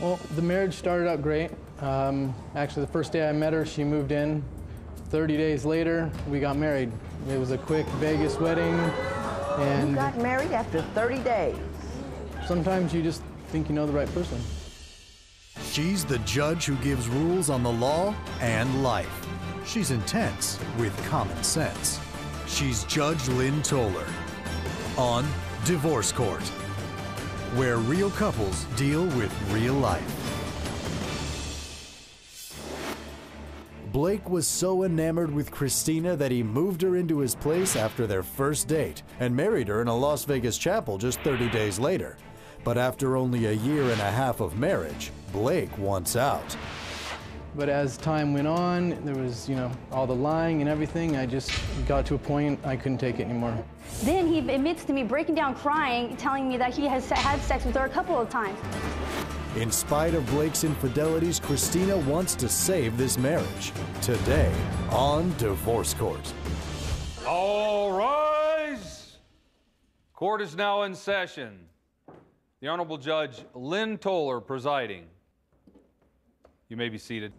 Well, the marriage started out great. Um, actually, the first day I met her, she moved in. 30 days later, we got married. It was a quick Vegas wedding, and You got married after 30 days. sometimes you just think you know the right person. She's the judge who gives rules on the law and life. She's intense with common sense. She's Judge Lynn Toler on Divorce Court, where real couples deal with real life. Blake was so enamored with Christina that he moved her into his place after their first date and married her in a Las Vegas chapel just 30 days later. But after only a year and a half of marriage, Blake wants out. But as time went on, there was, you know, all the lying and everything. I just got to a point I couldn't take it anymore. Then he admits to me breaking down crying, telling me that he has had sex with her a couple of times. In spite of Blake's infidelities, Christina wants to save this marriage. Today on Divorce Court. All rise. Court is now in session. The Honorable Judge Lynn Toler presiding. You may be seated.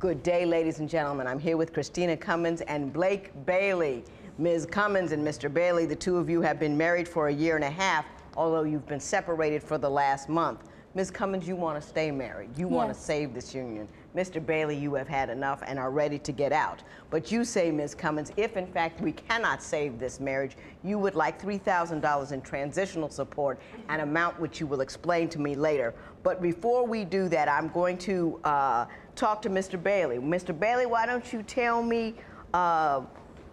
Good day, ladies and gentlemen. I'm here with Christina Cummins and Blake Bailey. Ms. Cummins and Mr. Bailey, the two of you have been married for a year and a half, although you've been separated for the last month. Ms. Cummins, you want to stay married. You want to save this union. Mr. Bailey, you have had enough and are ready to get out. But you say, Ms. Cummins, if in fact we cannot save this marriage, you would like $3,000 in transitional support, an amount which you will explain to me later. But before we do that, I'm going to uh, talk to Mr. Bailey. Mr. Bailey, why don't you tell me uh,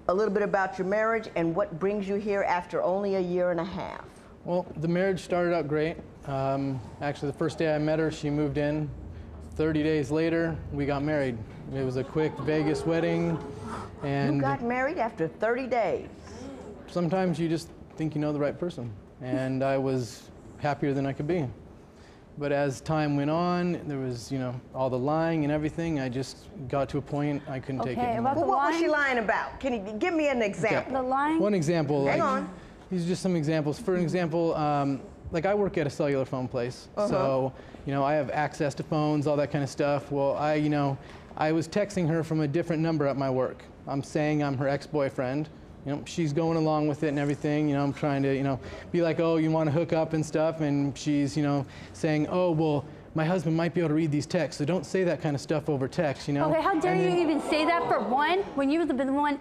a little bit about your marriage and what brings you here after only a year and a half? Well, the marriage started out great. Um, actually, the first day I met her, she moved in. 30 days later, we got married. It was a quick Vegas wedding, And You got married after 30 days. sometimes you just think you know the right person. And I was happier than I could be. But as time went on, there was, you know, all the lying and everything. I just got to a point I couldn't take it Okay, anymore. about Well, The what was she lying? lying about? Can you give me an example? The lying. One example. Hang like, on. These are just some examples. For an example, um, like I work at a cellular phone place, Uh-huh. so you know I have access to phones, all that kind of stuff. Well, I, you know, I was texting her from a different number at my work. I'm saying I'm her ex-boyfriend. You know, she's going along with it and everything. You know, I'm trying to, you know, be like, oh, you want to hook up and stuff, and she's, you know, saying, oh, well. My husband might be able to read these texts, so don't say that kind of stuff over text, you know? Okay, how dare And you then- even say that for one when you're the the one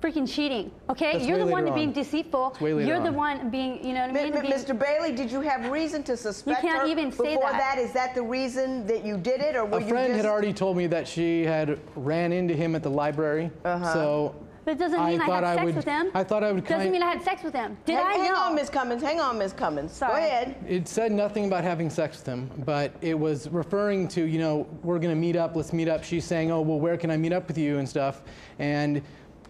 freaking cheating? Okay, you're the one later being on. deceitful. It's way later You're the one being, you know what I Mi- mean? mi- Being- Mr. Bailey, did you have reason to suspect you can't her even say before that. Is that the reason that you did it, or were A you friend just? had already told me that she had ran into him at the library. Uh-huh. So That doesn't mean I, thought had I sex would- with him. I thought I would It Doesn't mean I had sex with him. Did hang, I hang on, Miss Cummins. Hang on, Miss Cummins. Sorry. Go ahead. it said nothing about having sex with him, but it was referring to, you know, we're going to meet up, let's meet up. She's saying, oh, well, where can I meet up with you and stuff. And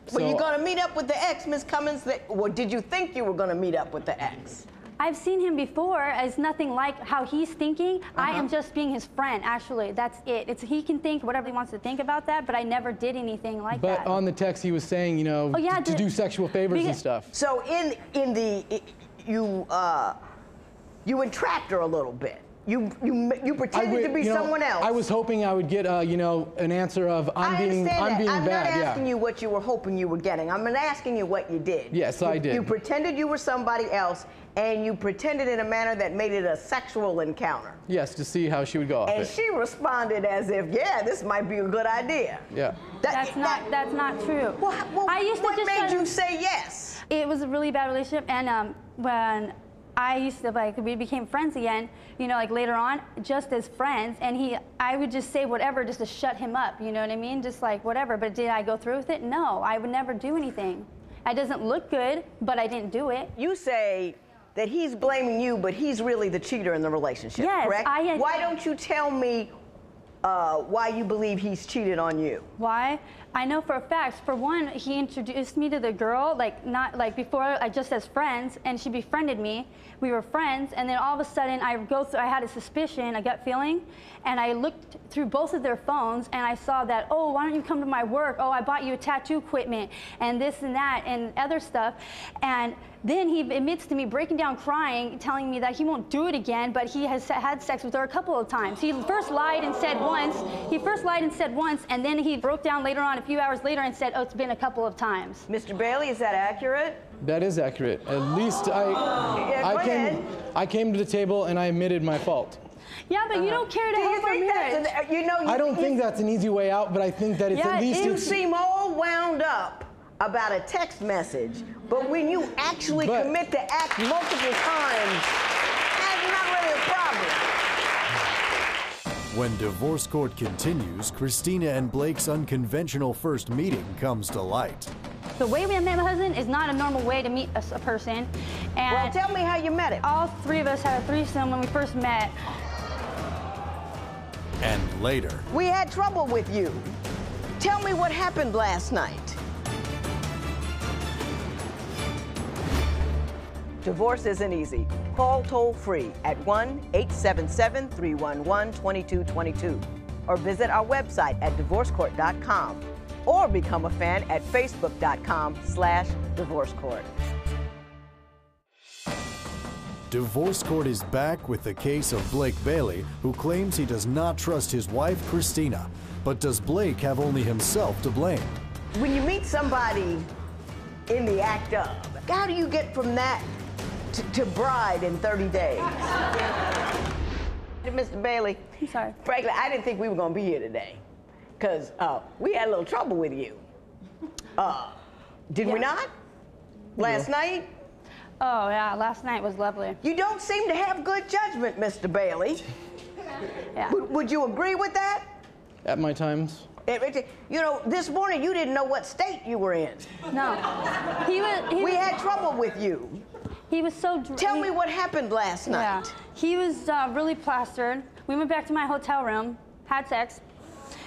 so Were you going to meet up with the ex, Miss Cummins? That, or did you think you were going to meet up with the ex? I've seen him before. It's nothing like how he's thinking. I Uh-huh. am just being his friend. Actually, that's it. It's he can think whatever he wants to think about that, but I never did anything like but that. But on the text, he was saying, you know, Oh, yeah, to the- do sexual favors and stuff. So in in the you uh, you entrapped her a little bit. You you you pretended would- to be you know, someone else. I was hoping I would get, uh, you know, an answer of I'm I being, understand I'm that. being I'm bad. not asking yeah. you what you were hoping you were getting. I'm asking you what you did. Yes, You- I did. You pretended you were somebody else, and you pretended in a manner that made it a sexual encounter. Yes, to see how she would go off And it. she responded as if, yeah, this might be a good idea. yeah. That- that's not that- that's not true. Well, well, I used to what just made try to- you say yes? it was a really bad relationship and um, when i used to like we became friends again you know like later on just as friends and he i would just say whatever just to shut him up you know what i mean just like whatever but did i go through with it no i would never do anything it doesn't look good but i didn't do it You say that he's blaming you, but he's really the cheater in the relationship, Yes, correct? I had- Why don't you tell me uh, why you believe he's cheated on you? Why? I know for a fact. For one, he introduced me to the girl, like not like before, I just as friends, and she befriended me. We were friends, and then all of a sudden, I go through. I had a suspicion, a gut feeling, and I looked through both of their phones, and I saw that. Oh, why don't you come to my work? Oh, I bought you a tattoo equipment, and this and that, and other stuff, and then he admits to me breaking down crying, telling me that he won't do it again, but he has had sex with her a couple of times. He first lied and said once, he first lied and said once, and then he broke down later on a few hours later and said, oh, it's been a couple of times. Mr. Bailey, is that accurate? That is accurate. At least I, Yeah, I came, ahead. I came to the table and I admitted my fault. Yeah, but you don't uh-huh. care to Do you help our marriage. an, you know? You, I don't you, think that's an easy way out, but I think that it's Yeah, at least you seem all wound up about a text message, but when you actually But- commit to act multiple times, that's not really a problem. When divorce court continues, Christina and Blake's unconventional first meeting comes to light. The way we met my husband is not a normal way to meet a person. And Well, tell me how you met him. all three of us had a threesome when we first met. And later, We had trouble with you. Tell me what happened last night. Divorce isn't easy. Call toll free at 1 877 311 2222 or visit our website at divorcecourt.com or become a fan at facebook.com slash divorcecourt. divorce court is back with the case of Blake Bailey, who claims he does not trust his wife, Christina. But does Blake have only himself to blame? When you meet somebody in the act of, how do you get from that to, to bride in 30 days? Mr. Bailey, I'm sorry. frankly, I didn't think we were going to be here today because uh, we had a little trouble with you. Uh, did we not? Last night? Oh, yeah, last night was lovely. You don't seem to have good judgment, Mr. Bailey. Yeah. Would, would you agree with that? at my times. It- it- you know, this morning you didn't know what state you were in. No. He was, he, We was, had trouble with you. He was so dr- Tell he- me what happened last night. Yeah. He was uh, really plastered. We went back to my hotel room, had sex,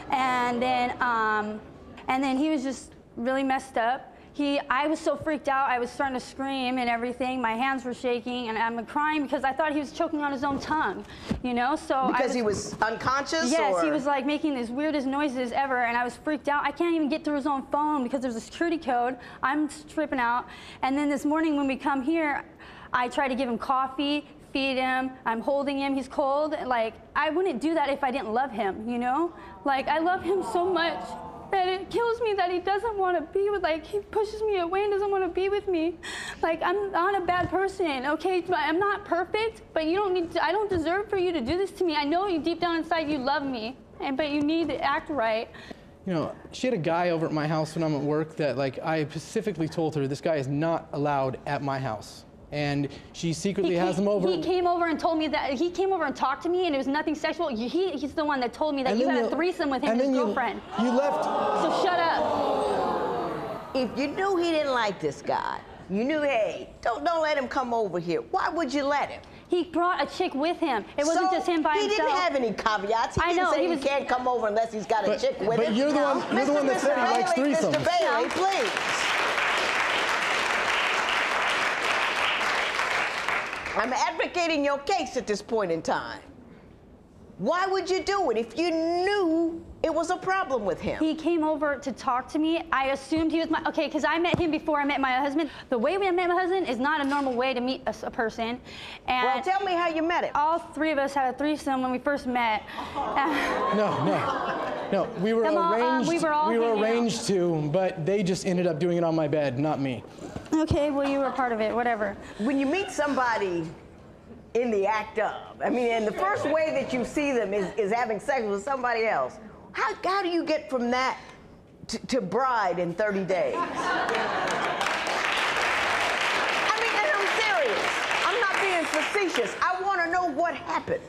and then um, and then he was just really messed up. He, I was so freaked out. I was starting to scream and everything. My hands were shaking, and I'm crying because I thought he was choking on his own tongue. You know, so I Because was, he was unconscious? Yes, he was like making the weirdest noises ever, and I was freaked out. I can't even get through his own phone because there's a security code. I'm tripping out. And then this morning when we come here, I try to give him coffee, feed him. I'm holding him. He's cold. Like I wouldn't do that if I didn't love him. You know, like I love him so much. that it kills me that he doesn't want to be with like he pushes me away and doesn't want to be with me like i'm not a bad person okay i'm not perfect but you don't need to i don't deserve for you to do this to me i know you deep down inside you love me and but you need to act right You know, she had a guy over at my house when I'm at work that, like, I specifically told her this guy is not allowed at my house. And she secretly he, has him over. he came over and told me that he came over and talked to me and it was nothing sexual he, he's the one that told me that and you then had a threesome with him and and his then you- girlfriend You left. so shut up If you knew he didn't like this guy, you knew, hey, don't don't let him come over here. Why would you let him? he brought a chick with him it wasn't So, just him by he himself He didn't have any caveats. He I didn't know, say he he, was- can't come over unless he's got a chick with but him. you're the one- you're the Mr. one that Mr. said he likes Bailey, Mr. threesomes. Bailey, please. I'm advocating your case at this point in time. Why would you do it if you knew it was a problem with him? He came over to talk to me. I assumed he was my okay because I met him before I met my husband. The way we met my husband is not a normal way to meet a person. And well, tell me how you met him. all three of us had a threesome when we first met. No, no, no. We were Come on, uh, arranged. we were all hanging out. arranged to, but they just ended up doing it on my bed, not me. Okay, well you were part of it. Whatever. when you meet somebody in the act of, I mean, and the first way that you see them is, is having sex with somebody else, how, how do you get from that to, to bride in 30 days? I mean, and I'm serious. I'm not being facetious. I want to know what happened.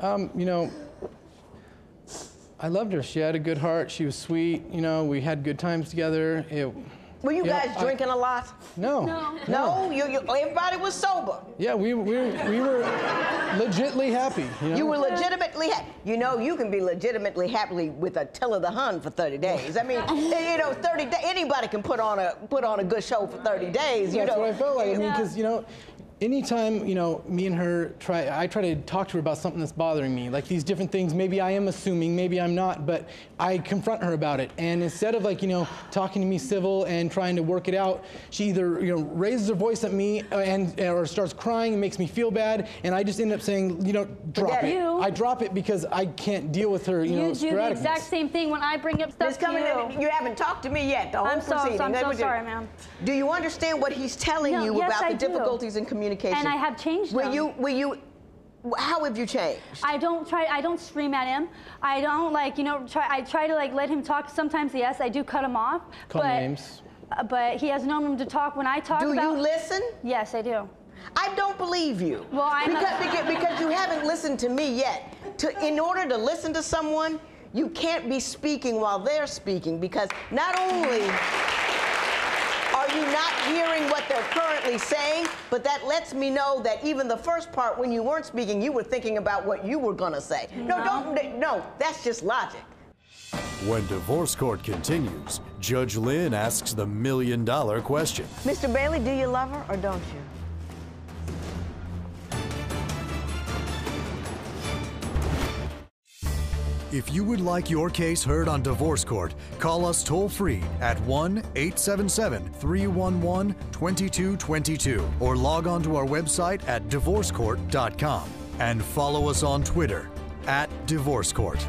Um, you know, I loved her. She had a good heart. She was sweet. You know, we had good times together. It, Were you Yeah, guys I- drinking a lot? no, No. No, you, you, everybody was sober. Yeah, we, we, we were legitly happy. You, know? You were legitimately happy. You know, you can be legitimately happy with Attila the Hun for 30 days. I mean, you know, 30 days, anybody can put on a put on a good show for 30 days. You That's know. what I felt like. I mean, because you know, anytime you know me and her try i try to talk to her about something that's bothering me like these different things maybe i am assuming maybe i'm not but i confront her about it and instead of like you know talking to me civil and trying to work it out she either you know raises her voice at me uh, and or starts crying and makes me feel bad and i just end up saying you know drop Forget it it. You- i drop it because i can't deal with her you, You, know do the exact sporadicness. same thing when I bring up stuff Ms. to Cummins, you. you haven't talked to me yet. The whole I'm so- proceeding. I'm so do- sorry, ma'am. Do you understand what he's telling No, you yes, about I the do. difficulties in communication? And I have changed Will them. you? Will you? How have you changed? I don't try. I don't scream at him. I don't like you know. Try. I try to like let him talk. Sometimes yes, I do cut him off. Call but, names. uh, But he has no room to talk when I talk Do about. you listen? Yes, I do. I don't believe you. Well, I'm because, because because you haven't listened to me yet. To in order to listen to someone, you can't be speaking while they're speaking because not only are you not hearing what they're currently saying, but that lets me know that even the first part when you weren't speaking, you were thinking about what you were going to say. No, mm-hmm. don't no, that's just logic. When divorce court continues, Judge Lynn asks the million dollar question. Mr. Bailey, do you love her or don't you? If you would like your case heard on divorce court, call us toll free at 1 877 311 2222 or log on to our website at divorcecourt.com and follow us on Twitter at Divorce Court.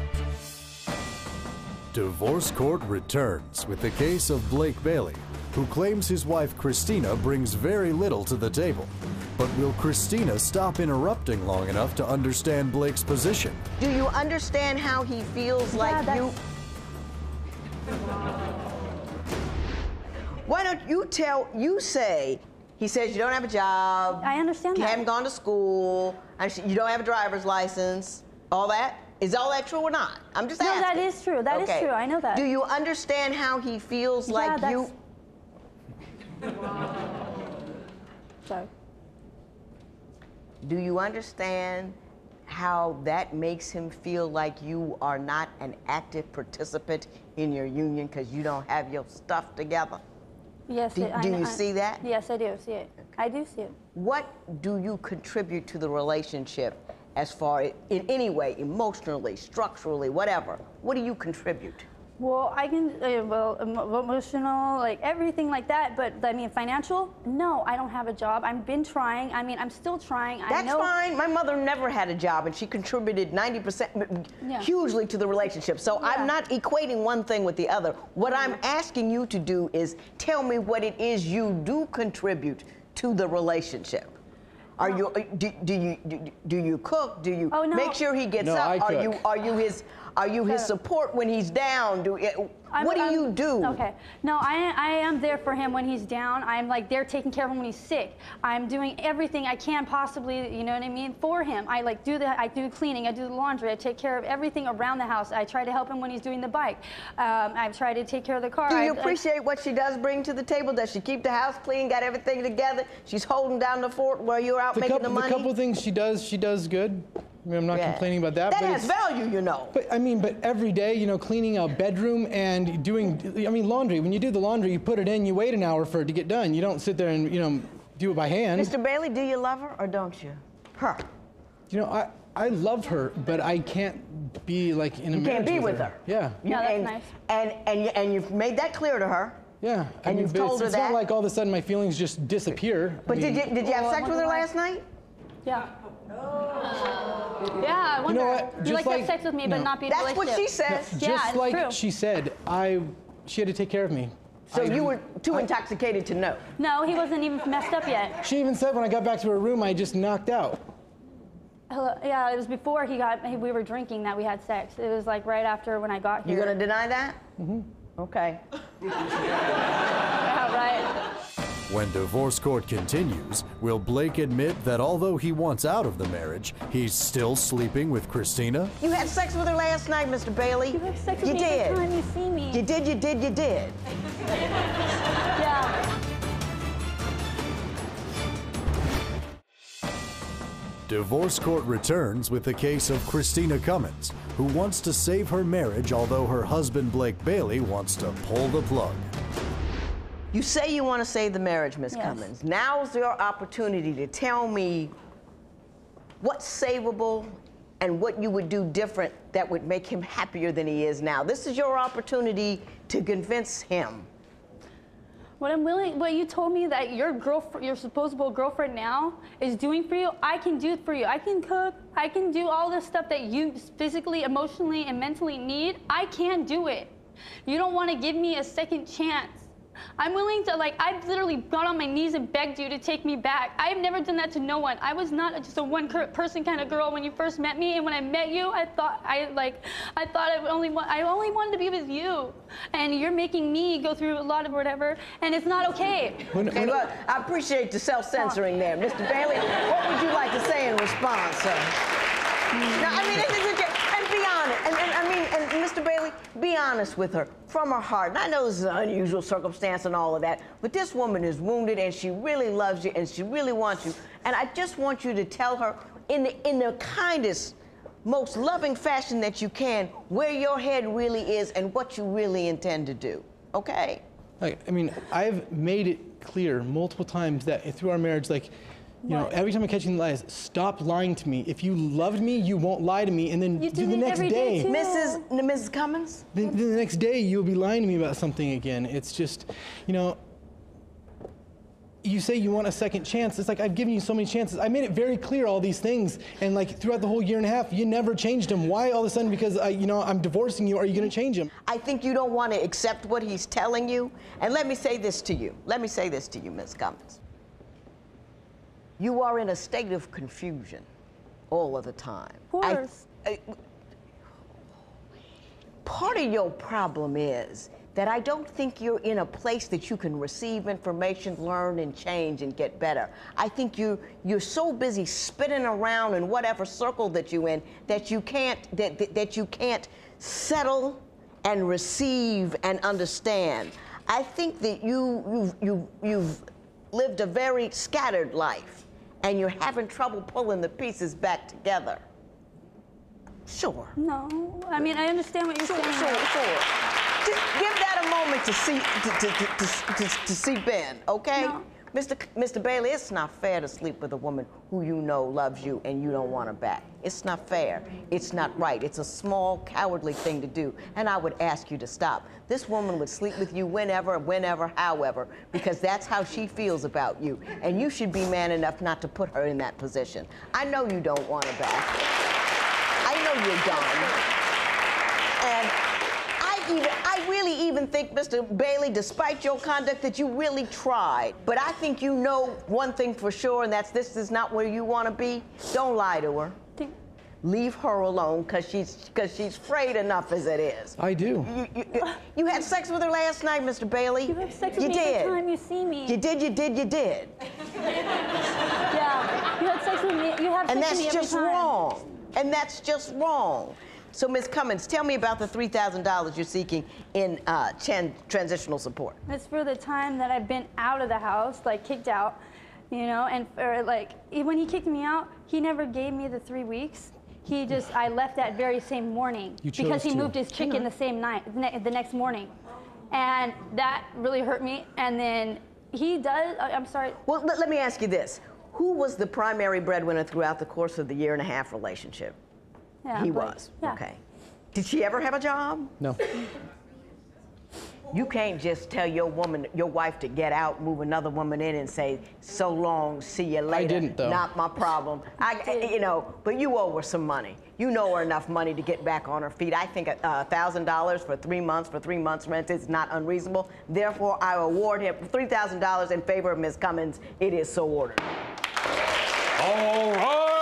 Divorce Court returns with the case of Blake Bailey, who claims his wife Christina brings very little to the table. But will Christina stop interrupting long enough to understand Blake's position? Do you understand how he feels like that's- you? Why don't you tell, you say, he says you don't have a job. I understand You that. haven't gone to school. You don't have a driver's license. All that? Is all that true or not? I'm just No, asking. that is true. That is Okay. true. I know that. Do you understand how he feels Yeah, like that's- you? Sorry. Do you understand how that makes him feel like you are not an active participant in your union because you don't have your stuff together? Yes. Do- I do you I- see that? Yes, I do see it. I do see it. What do you contribute to the relationship as far in any way, emotionally, structurally, whatever? What do you contribute? Well, I can, uh, well, emotional, like everything like that. But I mean, financial? No, I don't have a job. I've been trying. I mean, I'm still trying. I That's know. fine. My mother never had a job, and she contributed 90% Yeah. hugely to the relationship. So Yeah. I'm not equating one thing with the other. What I'm asking you to do is tell me what it is you do contribute to the relationship. Are you uh, do, do you do, do you cook? Do you Oh, no. make sure he gets No, up? I Are you are you his are you his support when he's down? Do I'm- what do I'm- you do? Okay. No, I, I am there for him when he's down. I'm like there taking care of him when he's sick. I'm doing everything I can possibly, you know what I mean, for him. I like do the I do cleaning, I do the laundry, I take care of everything around the house. I try to help him when he's doing the bike. Um, I try to take care of the car. Do you I- I- appreciate what she does bring to the table? Does she keep the house clean, got everything together? She's holding down the fort while you're out The making couple, the money? couple things she does, she does good. I mean, I'm not Yeah. complaining about that. That but has it's- value, you know. But I mean, but every day, you know, cleaning a bedroom and doing, I mean, laundry. When you do the laundry, you put it in, you wait an hour for it to get done. You don't sit there and, you know, do it by hand. Mr. Bailey, do you love her or don't you? Her. You know, I, I love her, but I can't be like in a You can't be with her. Yeah. You, No, that's and, nice. And, and, you- and you've made that clear to her. Yeah. I And mean, you've told it's, her it's that? not like all of a sudden my feelings just disappear. I But did you, did you have Well, sex with her last night? Yeah. Oh, Yeah, I wonder. know what? You Just like to have sex with me, no. but not be in That's what she relationship. says. Yeah, just it's like true. she said, I, she had to take care of me. So I- you were too I- intoxicated to know. No, he wasn't even messed up yet. She even said when I got back to her room, I just knocked out. Hello- Yeah, it was before he got. We were drinking that we had sex. It was like right after when I got here. You're gonna deny that? Mm-hmm. Okay. Yeah, right. When divorce court continues, will Blake admit that although he wants out of the marriage, he's still sleeping with Christina? You had sex with her last night, Mr. Bailey. You have sex with you me did. every time you see me. You did, you did, you did. Yeah. Divorce court returns with the case of Christina Cummins, who wants to save her marriage although her husband Blake Bailey wants to pull the plug. You say you want to save the marriage, Miss Yes. Cummins. Now's your opportunity to tell me what's savable and what you would do different that would make him happier than he is now. This is your opportunity to convince him. What I'm willing, what you told me that your girlfriend, your supposable girlfriend now is doing for you, I can do for you. I can cook. I can do all the stuff that you physically, emotionally, and mentally need. I can do it. You don't want to give me a second chance. I'm willing to, like, I've literally gone on my knees and begged you to take me back. I've never done that to no one. I was not just a one person kind of girl when you first met me, and when I met you, I thought I like, I thought I only want, I only wanted to be with you, and you're making me go through a lot of whatever, and it's not okay. Okay, when- well, I appreciate the self-censoring there. Mr. Bailey, what would you like to say in response, sir? Hmm. Now, I mean, it- it- it- and be honest, and, and I mean, and Mr. Bailey, be honest with her from her heart. And I know this is an unusual circumstance and all of that, but this woman is wounded and she really loves you and she really wants you. And I just want you to tell her in the, in the kindest, most loving fashion that you can where your head really is and what you really intend to do. Okay? Like, I mean, I've made it clear multiple times that through our marriage, like, you know, every time I catch you in lies, stop lying to me. If you loved me, you won't lie to me, and then You do do the next every day, day. Mrs. Mrs. Cummins? Then, then the next day, you'll be lying to me about something again. It's just, you know, you say you want a second chance. It's like I've given you so many chances. I made it very clear all these things, and like throughout the whole year and a half, you never changed them. Why all of a sudden? Because I, you know, I'm divorcing you. Are you going to change them? I think you don't want to accept what he's telling you. And let me say this to you. Let me say this to you, Ms. Cummins. You are in a state of confusion all of the time. Of I- course. I- part of your problem is that I don't think you're in a place that you can receive information, learn, and change and get better. I think you you're so busy spinning around in whatever circle that you're in that you can't that, that, that you can't settle and receive and understand. I think that you you've, you, you've lived a very scattered life and you're having trouble pulling the pieces back together. Sure. No, I mean I understand what you're Sure, saying. sure, sure. Just give that a moment to see to, to, to, to, seep in, okay? No. Mr. Mr. Bailey, it's not fair to sleep with a woman who you know loves you and you don't want her back. It's not fair. It's not right. It's a small, cowardly thing to do. And I would ask you to stop. This woman would sleep with you whenever, whenever, however, because that's how she feels about you. And you should be man enough not to put her in that position. I know you don't want her back. I know you're done. And even, I really even think, Mr. Bailey, despite your conduct, that you really tried. But I think you know one thing for sure, and that's this is not where you want to be. Don't lie to her. Leave her alone, cause she's, cause she's frayed enough as it is. I do. You, you, you had sex with her last night, Mr. Bailey. You have sex with you me did. every time you see me. You did, you did, you did. Yeah, you had sex with me. You have And sex that's with me every just time. wrong. And that's just wrong. So, Ms. Cummins, tell me about the $3,000 you're seeking in uh, tran- transitional support. It's for the time that I've been out of the house, like kicked out, you know, and for like when he kicked me out, he never gave me the three weeks. He just I left that very same morning You chose because he to. moved his chicken the same night, the next morning, and that really hurt me. And then he does. I- I'm sorry. Well, let, let me ask you this. Who was the primary breadwinner throughout the course of the year and a half relationship? Yeah, he but- was. yeah. Okay. Did she ever have a job? No. You can't just tell your woman, your wife to get out, move another woman in, and say, "So long, see you later." I didn't, though. Not my problem. I, you know, but you owe her some money. You know her enough money to get back on her feet. I think a thousand dollars for three months for three months rent is not unreasonable. Therefore, I award him three thousand dollars in favor of Ms. Cummins. It is so ordered. All rise.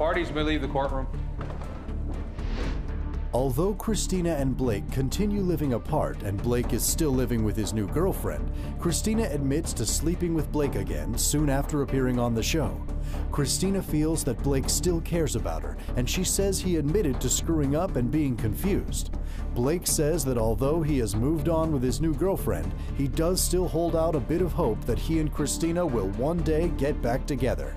Parties may leave the courtroom. Although Christina and Blake continue living apart and Blake is still living with his new girlfriend, Christina admits to sleeping with Blake again soon after appearing on the show. Christina feels that Blake still cares about her, and she says he admitted to screwing up and being confused. Blake says that although he has moved on with his new girlfriend, he does still hold out a bit of hope that he and Christina will one day get back together.